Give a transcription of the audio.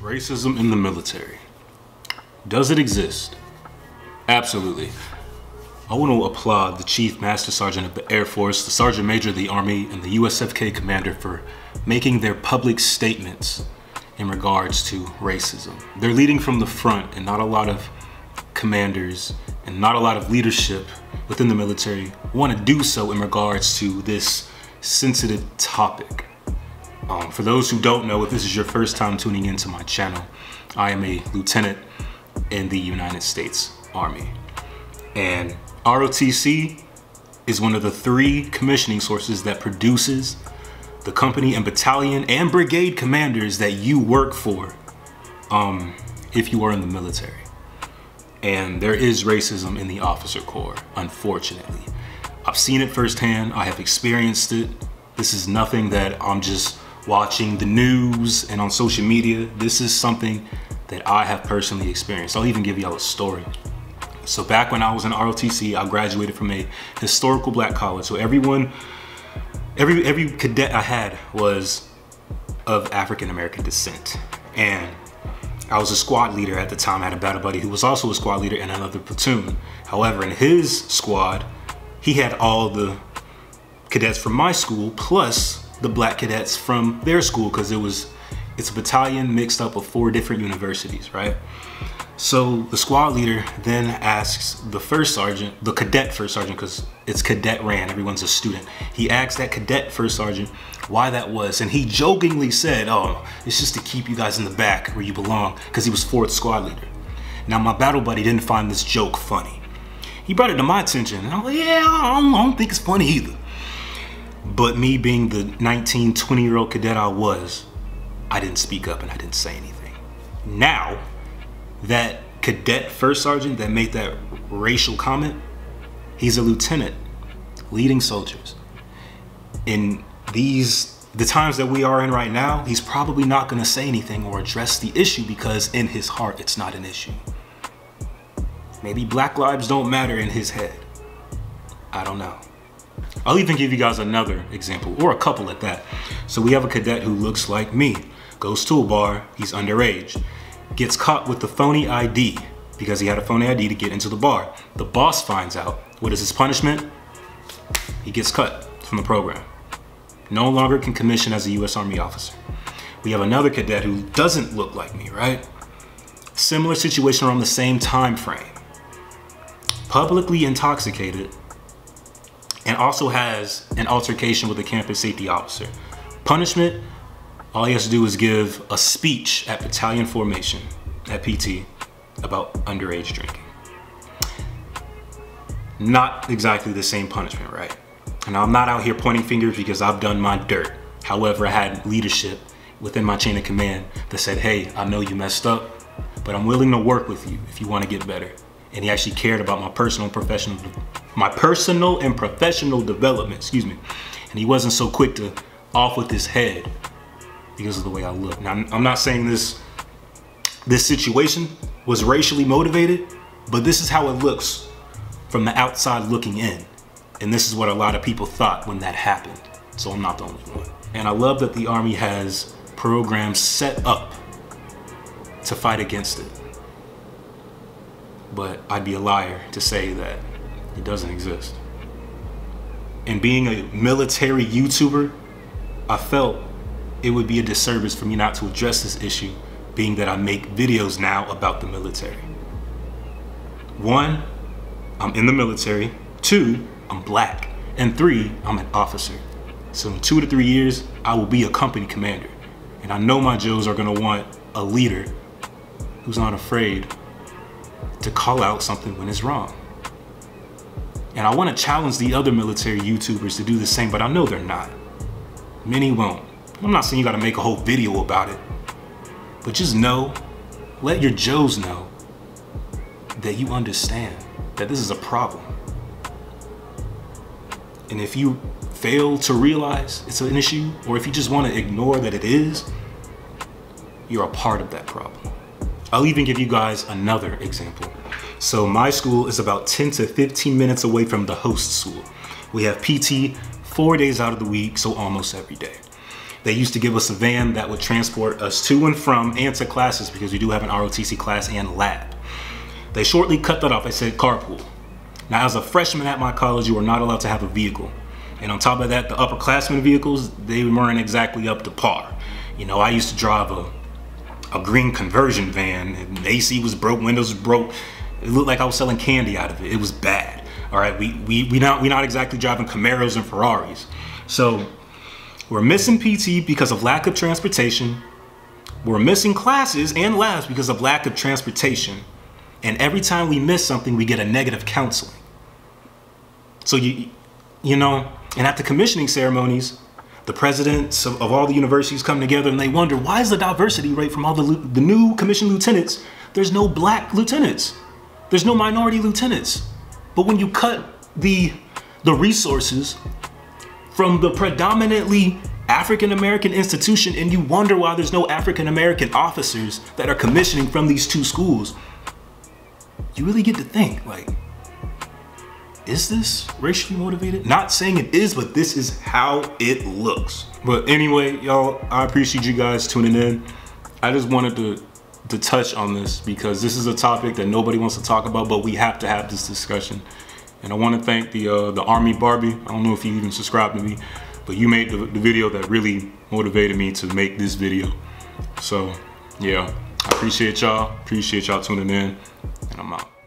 Racism in the military. Does it exist? Absolutely. I want to applaud the Chief Master Sergeant of the Air Force, the Sergeant Major of the Army, and the USFK Commander for making their public statements in regards to racism. They're leading from the front, and not a lot of commanders and not a lot of leadership within the military want to do so in regards to this sensitive topic. Um, for those who don't know, if this is your first time tuning into my channel, I am a lieutenant in the United States Army. And ROTC is one of the three commissioning sources that produces the company and battalion and brigade commanders that you work for um, if you are in the military. And there is racism in the officer corps, unfortunately. I've seen it firsthand, I have experienced it. This is nothing that I'm just watching the news and on social media. This is something that I have personally experienced. I'll even give y'all a story. So back when I was in ROTC, I graduated from a historical black college. So everyone, every every cadet I had was of African American descent. And I was a squad leader at the time. I had a battle buddy who was also a squad leader in another platoon. However, in his squad, he had all the cadets from my school plus the black cadets from their school because it was it's a battalion mixed up of four different universities, right? So the squad leader then asks the first sergeant, the cadet first sergeant, because it's cadet ran, everyone's a student. He asks that cadet first sergeant why that was, and he jokingly said, oh, it's just to keep you guys in the back where you belong, because he was fourth squad leader. Now my battle buddy didn't find this joke funny. He brought it to my attention, and I'm like, yeah, I don't, I don't think it's funny either. But me being the 19, 20 year old cadet I was, I didn't speak up and I didn't say anything. Now, that cadet first sergeant that made that racial comment, he's a lieutenant leading soldiers. In these, the times that we are in right now, he's probably not gonna say anything or address the issue because in his heart, it's not an issue. Maybe black lives don't matter in his head. I don't know. I'll even give you guys another example, or a couple at that. So we have a cadet who looks like me, goes to a bar, he's underage, gets caught with the phony ID because he had a phony ID to get into the bar. The boss finds out. What is his punishment? He gets cut from the program. No longer can commission as a US Army officer. We have another cadet who doesn't look like me, right? Similar situation around the same time frame. Publicly intoxicated, and also has an altercation with a campus safety officer. Punishment, all he has to do is give a speech at battalion formation at PT about underage drinking. Not exactly the same punishment, right? And I'm not out here pointing fingers because I've done my dirt. However, I had leadership within my chain of command that said, hey, I know you messed up, but I'm willing to work with you if you want to get better. And he actually cared about my personal and professional my personal and professional development, excuse me. And he wasn't so quick to off with his head because of the way I look. Now, I'm not saying this, this situation was racially motivated, but this is how it looks from the outside looking in. And this is what a lot of people thought when that happened. So I'm not the only one. And I love that the Army has programs set up to fight against it. But I'd be a liar to say that it doesn't exist. And being a military YouTuber, I felt it would be a disservice for me not to address this issue, being that I make videos now about the military. One, I'm in the military. Two, I'm black. And three, I'm an officer. So in two to three years, I will be a company commander. And I know my Joes are gonna want a leader who's not afraid to call out something when it's wrong. And I want to challenge the other military YouTubers to do the same, but I know they're not. Many won't. I'm not saying you gotta make a whole video about it, but just know, let your Joes know that you understand that this is a problem. And if you fail to realize it's an issue, or if you just want to ignore that it is, you're a part of that problem. I'll even give you guys another example. So my school is about 10 to 15 minutes away from the host school. We have PT four days out of the week, so almost every day. They used to give us a van that would transport us to and from and to classes because we do have an ROTC class and lab. They shortly cut that off. They said carpool. Now, as a freshman at my college, you are not allowed to have a vehicle. And on top of that, the upperclassmen vehicles, they weren't exactly up to par. You know, I used to drive a, a green conversion van and the AC was broke, windows broke. It looked like I was selling candy out of it. It was bad. All right, we, we, we not, we not exactly driving Camaros and Ferraris. So we're missing PT because of lack of transportation. We're missing classes and labs because of lack of transportation. And every time we miss something, we get a negative counseling. So you, you know, and at the commissioning ceremonies, the presidents of, all the universities come together and they wonder why is the diversity rate from all the, the new commissioned lieutenants, there's no black lieutenants. There's no minority lieutenants. But when you cut the, the resources from the predominantly African American institution and you wonder why there's no African American officers that are commissioning from these two schools, you really get to think like, is this racially motivated? Not saying it is, but this is how it looks. But anyway, y'all, I appreciate you guys tuning in. I just wanted to to touch on this because this is a topic that nobody wants to talk about, but we have to have this discussion. And I want to thank the uh, the Army Barbie. I don't know if you even subscribed to me, but you made the, the video that really motivated me to make this video. So yeah, I appreciate y'all. Appreciate y'all tuning in, and I'm out.